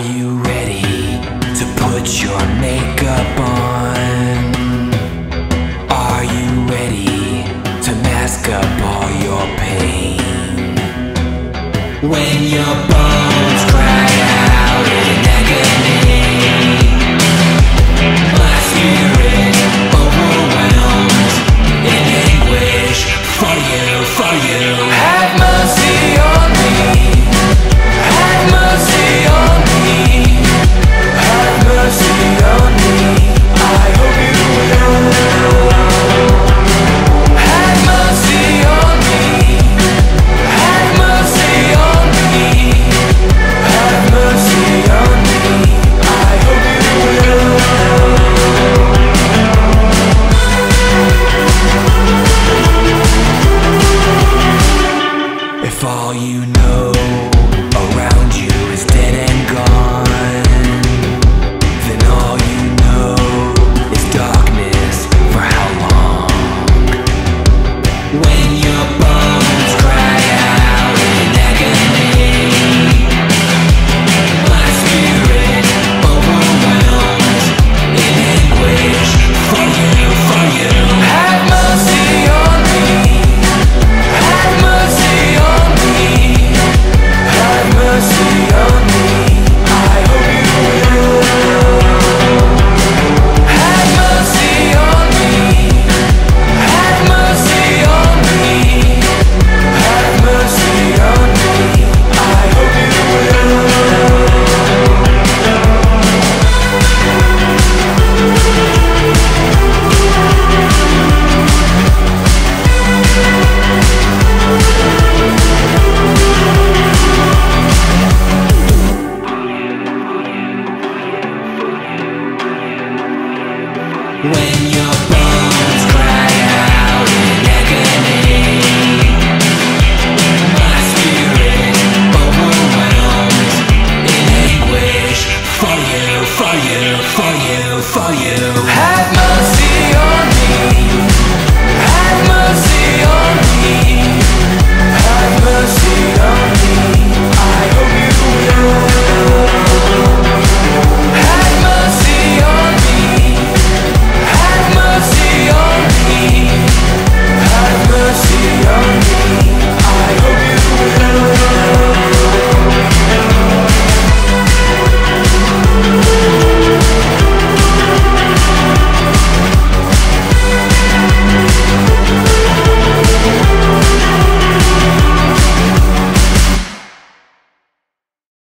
Are you ready to put your makeup on? Are you ready to mask up all your pain? When your bones cry out in agony, my spirit overwhelmed in anguish for you, for you. when you